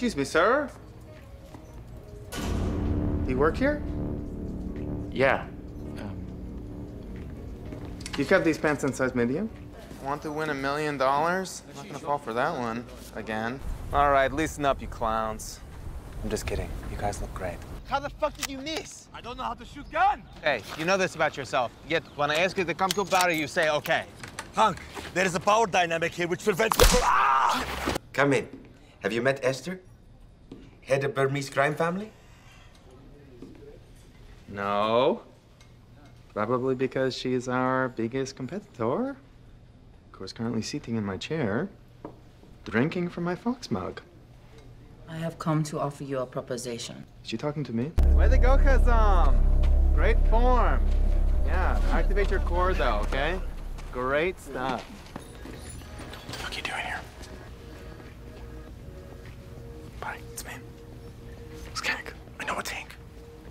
Excuse me, sir. Do you work here? Yeah. Um, You kept these pants in size medium? Want to win a million dollars? I'm not gonna fall for that one again. All right, loosen up, you clowns. I'm just kidding. You guys look great. How the fuck did you miss? I don't know how to shoot gun. Hey, you know this about yourself. Yet when I ask you to come to a battle, you say okay. Hank, there is a power dynamic here which prevents the... Ah! Come in. Have you met Esther? Head of Burmese crime family? No. Probably because she's our biggest competitor. Of course, currently sitting in my chair, drinking from my fox mug. I have come to offer you a proposition. Is she talking to me? Way to go, Kazam! Great form. Yeah, activate your core though, okay? Great stuff. what the fuck are you doing here? Bye, it's me. It's Hank. I know it's Hank.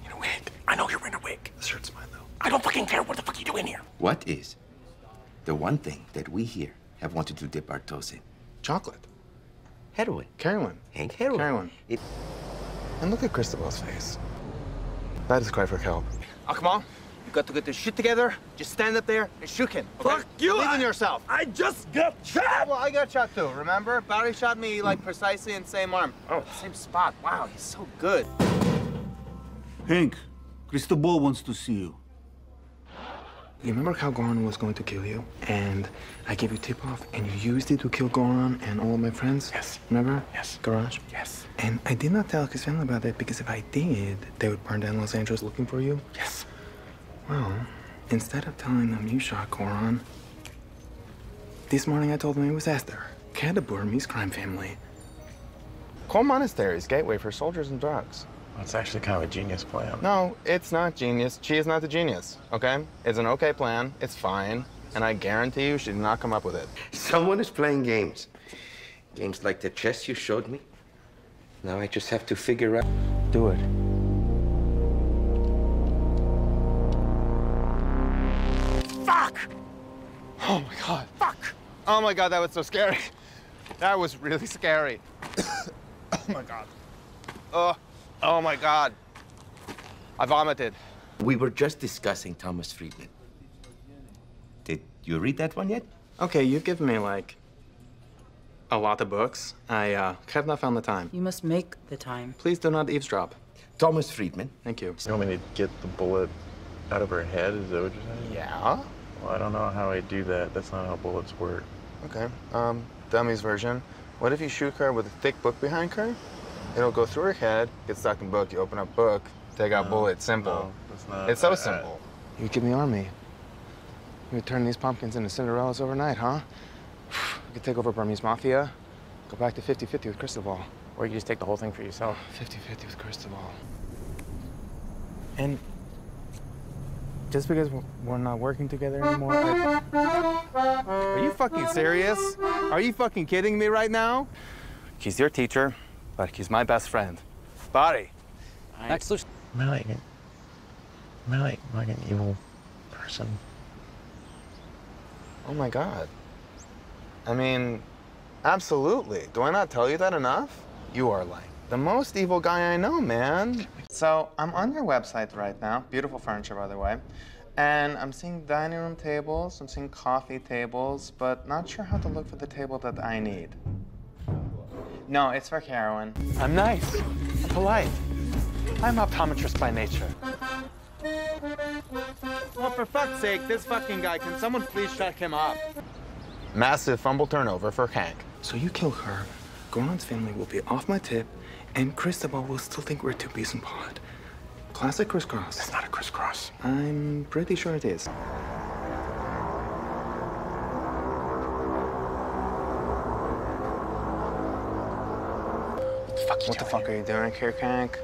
In a wig. I know you're in a wig. This shirt's mine, though. I don't fucking care. What the fuck are you doing here? What is the one thing that we here have wanted to dip our toes in? Chocolate. Heroin. Carolyn. Hank heroin. Carolyn. It, And look at Cristobal's face. That is cry for help. Oh, come on. You got to get this shit together. Just stand up there and shoot him. okay? Fuck you! Believe in yourself. I just got shot! Well, I got shot too, remember? Barry shot me like precisely in the same arm. Oh, same spot. Wow, he's so good. Hank, Cristobal wants to see you. You remember how Goran was going to kill you? And I gave you tip off and you used it to kill Goran and all my friends? Yes. Remember? Yes. Garage? Yes. And I did not tell his family about it, because if I did, they would burn down Los Angeles looking for you. Yes. Well, instead of telling them you shot Goran, this morning I told them it was Esther, head of Burmese crime family. Coal Monastery's gateway for soldiers and drugs. Well, it's actually kind of a genius plan. No, it's not genius. She is not the genius, okay? It's an okay plan. It's fine. And I guarantee you she did not come up with it. someone is playing games. Games like the chess you showed me. Now I just have to figure out. Do it. Oh my god. Fuck! Oh my god, that was so scary. That was really scary. oh my god. Oh, oh my god. I vomited. We were just discussing Thomas Friedman. Did you read that one yet? Okay, you've given me like a lot of books. I uh, have not found the time. You must make the time. Please do not eavesdrop. Thomas Friedman. Thank you. You want me to get the bullet out of her head? Is that what you're saying? Yeah? Well, I don't know how I do that. That's not how bullets work. Okay. Um, dummy's version. What if you shoot her with a thick book behind her? It'll go through her head, get stuck in book. You open up book, take out bullet. Simple. No, that's not. It's so I- I- simple. You give me army. You could turn these pumpkins into Cinderellas overnight, huh? We could take over Burmese mafia, go back to 50-50 with Cristobal. Or you just take the whole thing for yourself. 50-50 with Cristobal. And just because we're- we're not working together anymore, I... Are you fucking serious? Are you fucking kidding me right now? He's your teacher, but he's my best friend. Body. Next Am I like, am I like, like an evil person? Oh my god. I mean, absolutely. Do I not tell you that enough? You are like the most evil guy I know, man. So I'm on your website right now. Beautiful furniture, by the way. And I'm seeing dining room tables, I'm seeing coffee tables, but not sure how to look for the table that I need. No, it's for Carolyn. I'm nice. I'm polite. I'm optometrist by nature. Well, for fuck's sake, this fucking guy, can someone please shut him up? Massive fumble turnover for Hank. So you kill her, Goran's family will be off my tip, and Cristobal will still think we're two peas in pod. Classic crisscross. It's not a crisscross. I'm pretty sure it is. What the fuck What the fuck are you doing here, Hank?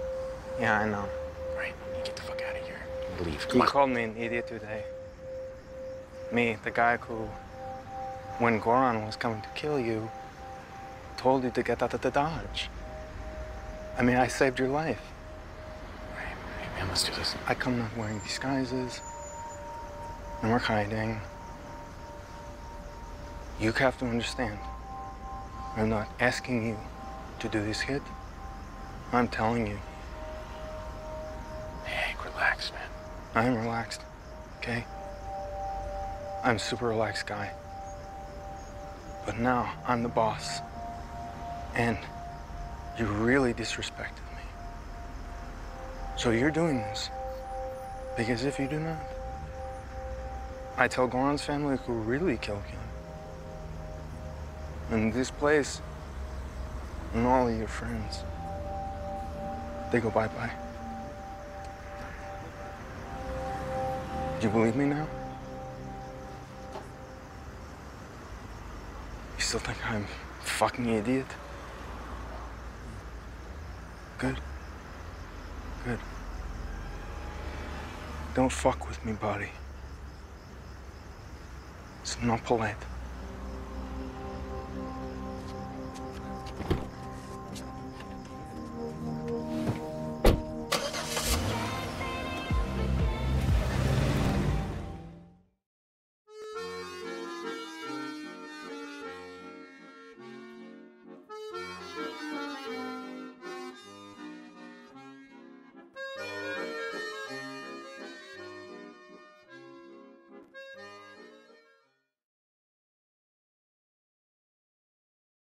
Yeah, I know. Right, you get the fuck out of here. Leave. Come You on. called me an idiot today. Me, the guy who, when Goran was coming to kill you, told you to get out of the Dodge. I mean, I saved your life. Hey, hey, man, let's do this. I come not wearing disguises, no we're hiding. You have to understand. I'm not asking you to do this hit. I'm telling you, Hank, relax, man. I am relaxed, okay? I'm a super relaxed guy. But now I'm the boss. And you really disrespected me. So you're doing this. Because if you do not, I tell Goran's family who really killed him. And this place, and all of your friends, they go bye-bye. Do you believe me now? You still think I'm a fucking idiot? Good. Good. Don't fuck with me, buddy. It's not polite.